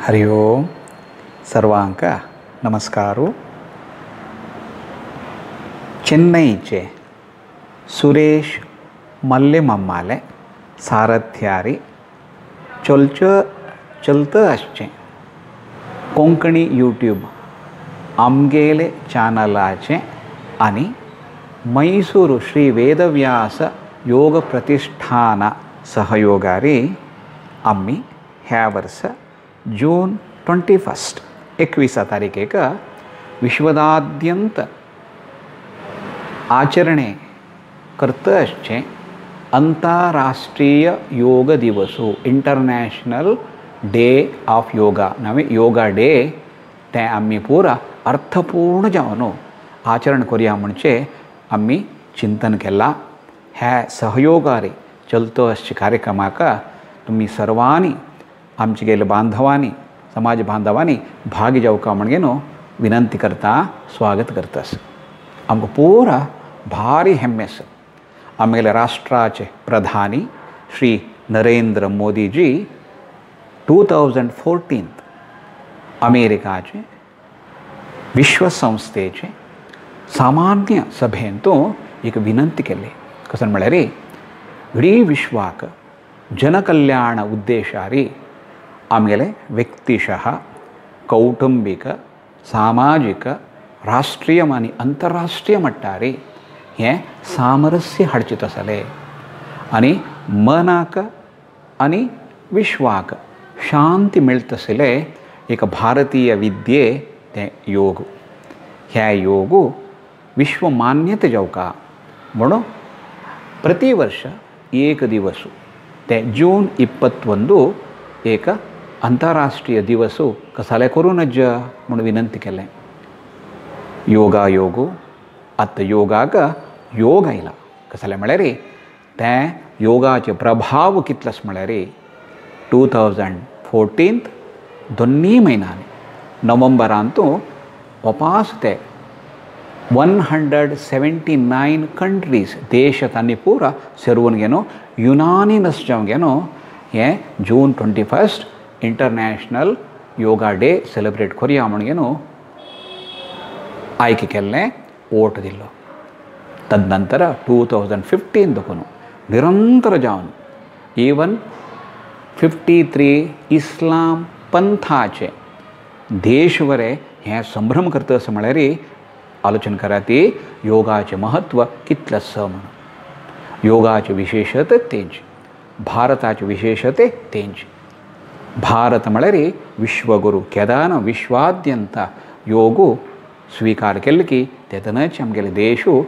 हरि ओम सर्वांक नमस्कारो ಚೆನ್ನೈಚೆ ಸುರೇಶ್ ಮಲ್ಲೆಮಮ್ಮಾಲೆ ಸಾರಥ್ಯಾರಿ ಚೊಲ್ಚ ಚೊಲ್ತ ಅಷ್ಟೆ ಕೊಂಕಣಿ ಯೂಟ್ಯೂಬ್ ಅಮ್ಗೇಲೆ ಚಾನಲಾಚೆ ಅನಿ ಮೈಸೂರು ಶ್ರೀ ವೇದವ್ಯಾಸ ಯೋಗ ಪ್ರತಿಷ್ಠಾನ ಸಹಯೋಗಾರಿ ಅಮ್ಮಿ ಹ್ಯಾವರ್ಸ वर्ष जून ट्वेंटी फस्ट एकविसा तारीखेक विश्वदाद्यंत आचरणे करत असचे अंतरराष्ट्रीय योग दिवसो इंटरनॅशनल डे ऑफ योगा नवे योगा डे ते आम्ही पुरा अर्थपूर्ण जावन आचरण करूया म्हणजे आम्ही चिंतन केला ह्या सहयोगारी चलतो अशे कार्यक्रमाक तुम्ही सर्वांनी आमचे गेले बांधवांनी समाज बांधवांनी भाग जावका म्हणगेनो विनंती करता स्वागत करतास आमकां पुरा भारी हेम्मेस आमगेले राष्ट्राचे प्रधानी Shri Narendra Modiji two thousand fourteen अमेरिकाचे विश्वसंस्थेचे सामान्य सभेन तो एक विनंती केली कसं म्हळ्यार इडೀ विश्वाक जनकल्याण उद्देशारी ಆಮೇಲೆ ವ್ಯಕ್ತಿಶಃ, ಕೌಟುಂಬಿಕ, ಸಾಮಾಜಿಕ ರಾಷ್ಟ್ರೀಯ ಮಾನಿ ಅಂತಾರಾಷ್ಟ್ರೀಯ ಮಟ್ಟಾರಿ, ಹೇ, ಸಾಮರಸ್ಯ ಹಡಚಿತ ಸಲೆ ಅನಿ ಮನಾಕ, ಅನಿ ವಿಶ್ವಾಕ, ಶಾಂತಿ ಮಿಳ್ತಸಲೆ, ಏಕ ಭಾರತೀಯ ವಿದ್ಯೆ ಯೋಗು. ಹ್ಯಾ ಯೋಗು, ವಿಶ್ವ ಮಾನ್ಯತೆ ಜೌಕ. ಮಣು ಪ್ರತಿ ವರ್ಷ ಏಕ ದಿವಸು ತೆ ಜೂನ್ ಇಪ್ಪತ್ತೊಂದು, ಏಕ ಅಂತಾರಾಷ್ಟ್ರೀಯ ದಿವಸು ಕಸಾಲೆ ಕೊರು ನಜ್ಜ ಮುಂದೆ ವಿನಂತಿ ವಿನಂತಿಕೆಲೆ. ಯೋಗ ಯೋಗು, ಅತ್ತ ಯೋಗಾಗ ಯೋಗ ಇಲ್ಲ. ಕಸಾಲೆ ಮಳೆರಿ, ತೇ ಯೋಗಾಚೆ ಪ್ರಭಾವ ಕಿತ್ಲಸ್ ಮಳೆರಿ. ಟೂ ತೌಸಂಡ್ ಫೋರ್ಟೀನ್ತ್ ದೊನ್ನಿ ಮೈನಾನೆ, ನವಂಬರ ಅಂತೂ ಒಪಾಸತೆ one hundred seventy nine countries, ದೇಶ ತನ್ನಿ ಪೂರ ಸೆರುವನ್ಗೇನೋ ಯುನಾನಿನಸ್ ಜವನ್ಗೇನೋ ಏ June twenty first international yoga day celebrate करुया म्हणगेनू आयके केल्लें ओट दिल्लो तदनंतर टू थावजंड फिफ्टीन देखून निरंतर जावन इवन फिफ्टी थ्री इस्लाम पंथाचे देशवरे हें संभ्रम करता असं म्हळ्यार आलोचना करा ती योगाचें म्हत्व कितलें आसा म्हणून योगाचे विशेशत तेंची भारताचे विशेशते तेंची ಭಾರತ ಮಳರಿ ವಿಶ್ವಗುರು ಕೆದಾನ ವಿಶ್ವಾದ್ಯಂತ ಯೋಗು ಸ್ವೀಕಾರ ಕೆಲ್ಕಿ ತೆತನಚ್ ನಮಗೆಲ್ಲಿ ದೇಶು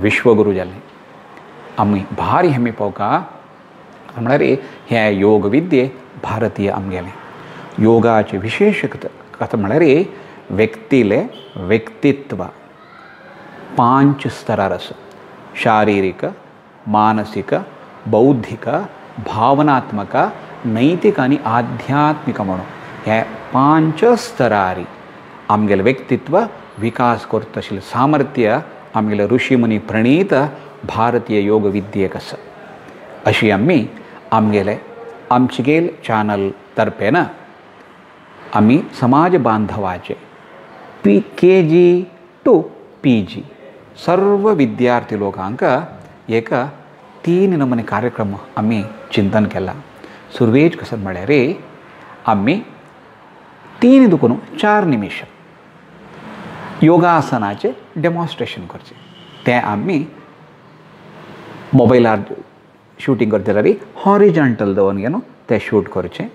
ವಿಶ್ವಗುರು ಜಲ್ಲಿ ಅಮ್ಮಿ ಭಾರಿ ಹೆಮ್ಮೆ ಪೋಕ. ಮಳರಿ ಹ್ಯಾ ಯೋಗ ವಿದ್ಯೆ ಭಾರತೀಯ ಅಮ್ಗೆಲೆ. ಯೋಗಾಚ ವಿಶೇಷ ಕಥ ಮಳರಿ ವ್ಯಕ್ತಿಲೆ ವ್ಯಕ್ತಿತ್ವ ಪಾಂಚ ಸ್ತರ ರಸ, ಶಾರೀರಿಕ, ಮಾನಸಿಕ, ಬೌದ್ಧಿಕ, ಭಾವನಾತ್ಮಕ ನೈತಿಕ आध्यात्मिक ಆಧ್ಯಾತ್ಮಿಕ ಮಣು ಹೇ ಪಾಂಚ ಸ್ತರಾರಿ ಆಮ್ಗೆಲ ವ್ಯಕ್ತಿತ್ವ ವಿಕಾಸ ಕೊರ್ತಶೀಲ ಸಾಮರ್ಥ್ಯ ಆಮ್ಗೆಲ ಋಷಿ ಮುನಿ ಪ್ರಣೀತ ಭಾರತೀಯ ಯೋಗ ವಿದ್ಯೆ ಕಸ अशी आम्ही आमगेले आमचेगेल चॅनल तर्फेन आम्ही समाज बांधवाचे पी के जी टू पी जी। सर्व विद्यार्थी लोकांक एक तीन नमने कार्यक्रम आम्ही चिंतन केला। सुरवेज कसं रे आमी तीन दुखून चार निमिश योगासनाचे डेमॉन्स्ट्रेशन करचें तें आमी मोबायलार शुटींग करता जाल्यार हॉरिजंटल दवरून घेवन तें शूट करचें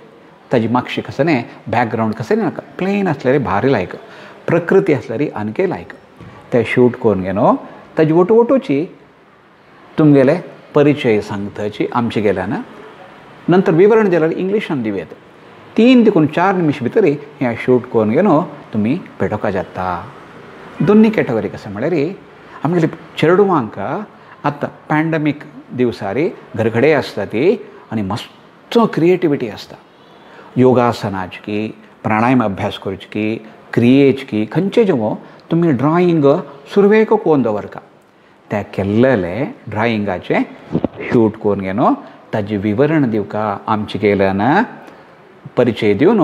ताजी मागशी कसं न्ही बॅकग्रावंड कसं न्ही नाका प्लेन आसल्यार भारी लायक प्रकृती आसल्यार आणखी लायक तें शूट करून घेवन ताजी वटवटूची तुमगेले परिचय सांगताची आमचे गेल्या ना नंतर ನಂತರ ವಿವರಣೆ ಜಲಲ್ಲಿ ಇಂಗ್ಲೀಷ್ ಅಂದಿವೇತು ತೀನ್ चार ಚಾರ್ ನಿಮಿಷ ಬಿತ್ತರಿ शूट ಶೂಟ್ ಕೋನ್ಗೆನೋ तुम्ही पेटोका जाता दोन्ही कॅटेगरी कसं म्हळ्यार आमगेले चेडवांक आतां पॅन्डमीक दिवसारी घरघडे आसता ती आनी मस्त क्रिएटिविटी आसता योगासनाची की प्राणायाम अभ्यास करची क्रियेची खंयचे जेवो तुम्ही ड्रॉईंग सुरवेक कोन दवरका त्या केल्लेले ड्रॉइंगाचे शूट कोन घेनो ताजें विवरण दिवका आमचे केल्यान परिचय दिवन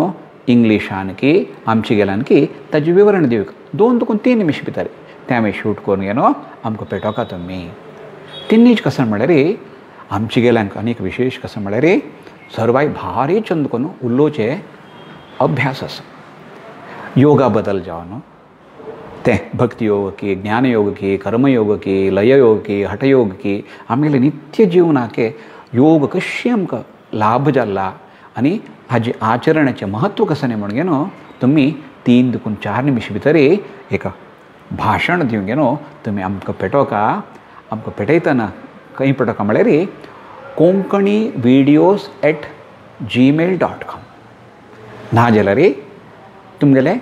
इंग्लिशान की आमची गेल्यान की ताजें विवरण दिवंक दोन तीन निमिश भितर तें आमी शूट करून गेलो आमकां पेटोवका तुमी तिन्नीच कसं म्हळ्यार आमची गेल्यांक विशेश कसं म्हळ्यार सर्वाय भारी चंद करून उलोवचे अभ्यास आसा योगा बदल जावन तें भक्ती योग की ज्ञान योग की कर्मयोग की लय योग की हठयोग की आमगेले नित्य जिवनाके योग ಯೋಗಕ್ಕೆ आमकां लाभ जाला आनी हाजे आचरणाचे महत्त्व कसं म्हण घेणो तुम्ही तीन देखून चार निमिष भितर एक भाषण दिवन घेणो तुमी आमकां पेटोका आमकां पेटयतना खंय पेटोका म्हळ्यार Konkani videos at Gmail dot com ना जाल्यार तुमगेले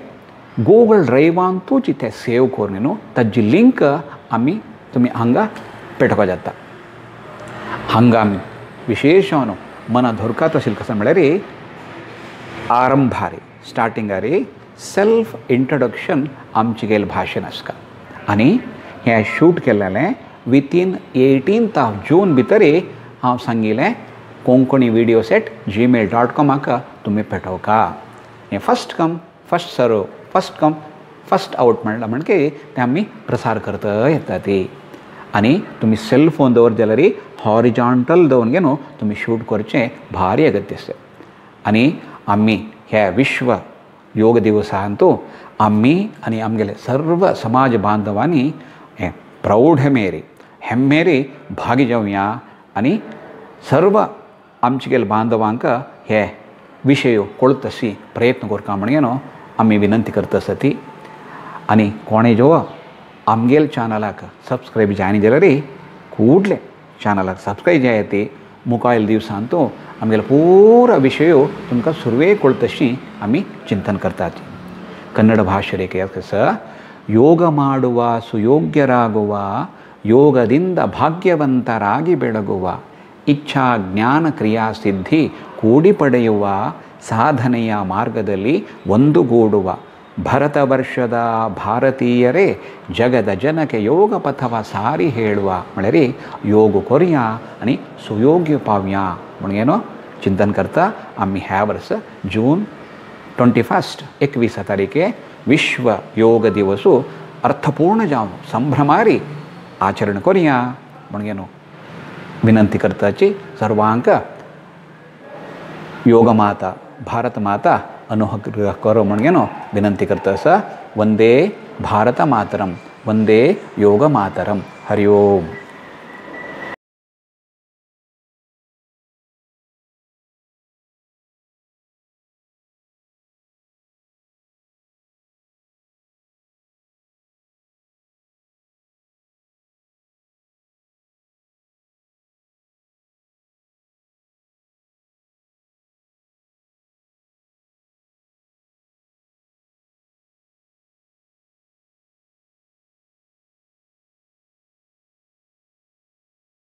गुगल ड्रायव्हान तूं जितें सेव करून न्हू ताजी लिंक आमी तुमी हांगा पेटोवपा जाता हांगा आमी विशेश न्हू मना धरकात अशें कसं म्हळ्यार आरंभारी स्टार्टिंगार सेल्फ इंट्रोडक्शन आमची गेल भाशेन आसता आनी हें शूट केल्लें विथीन एटीनथ ऑफ जून भितर हांव सांगिल्लें Konkani video set Gmail dot कॉमाक तुमी पेटोवका हें फस्ट कम फस्ट सर्व फस्ट कम फस्ट आवट म्हणला म्हणजे तें आमी प्रसार करत येता ती आनी तुमी सेल फोन दवर जाल्यार हॉरिजॉन्टल दवरून घे न्हू तुमी शूट करचें भारी अगत्य आसता आनी आमी ह्या विश्व योग दिवसांतू आमी आनी आमगेले सर्व समाज बांधवांनी हें प्रौढ मेरी हेम्मेरी भागी जावया आनी सर्व आमचेगेले बांधवांक हे विशय कळत प्रयत्न करता म्हणगे न्हू आमी विनंती करता आसा ती आनी कोणें जो ಅಮ್ಗೆಲ್ ಚಾನಲಾಕ ಸಬ್ಸ್ಕ್ರೈಬ್ ಜಾನಿಜಲರಿ ಕೂಡಲೇ ಚಾನಲಾಕ ಸಬ್ಸ್ಕ್ರೈಬ್ ಜಾಯತಿ ಮುಕಾಯಿಲ್ ದಿವಸ ಅಂತೂ ಆಮೇಲೆ ಪೂರ ವಿಷಯ ತುಮಕ ಸುರ್ವೇ ಕೊಳ್ತಶಿ ಅಮಿ ಚಿಂತನ ಕರ್ತಾತಿ. ಕನ್ನಡ ಭಾಷೆ ರೇಖೆ ಸ, ಯೋಗ ಮಾಡುವ, ಸುಯೋಗ್ಯರಾಗುವ, ಯೋಗದಿಂದ ಭಾಗ್ಯವಂತರಾಗಿ ಬೆಳಗುವ, ಇಚ್ಛಾ ಜ್ಞಾನ ಕ್ರಿಯಾ ಸಿದ್ಧಿ ಕೂಡಿ ಪಡೆಯುವ, ಸಾಧನೆಯ ಮಾರ್ಗದಲ್ಲಿ ಒಂದುಗೂಡುವ ಭರತವರ್ಷದ ಭಾರತೀಯರೇ ಜಗದ ಜನಕ್ಕೆ ಯೋಗ ಪಥವ ಸಾರಿ ಹೇಳುವ ಮಳೆರಿ, ಯೋಗ ಕೊರಿಯ ಅನಿ ಸುಯೋಗ್ಯ ಪಾವ್ಯ. ಮುಣಿಯೇನೋ ಚಿಂತನ್ ಕರ್ತ ಅಮ್ಮಿ ಹ್ಯಾವರ್ಸ್, ಜೂನ್ ಟ್ವೆಂಟಿ ಫಸ್ಟ್, ಎಕ್ವಿಸ ತಾರೀಕೆ, ವಿಶ್ವ ಯೋಗ ದಿವಸು, ಅರ್ಥಪೂರ್ಣ ಜಾಮ್, ಸಂಭ್ರಮಾರಿ, ಆಚರಣೆ ಕೊರಿಯ. ಮುಣಗೇನು ವಿನಂತಿ ಕರ್ತಾಚಿ ಸರ್ವಾಂಕ ಯೋಗ ಮಾತಾ, ಭಾರತ ಮಾತಾ. ಅನುಹ ಮಣ್ಗೆನೋ ವಿನಂತಿ ಕರ್ತ ಸ ಒಂದೇ ಭಾರತ ಮಾತರಂ ಒಂದೇ ಯೋಗ ಮಾತರಂ ಹರಿ ಓಂ.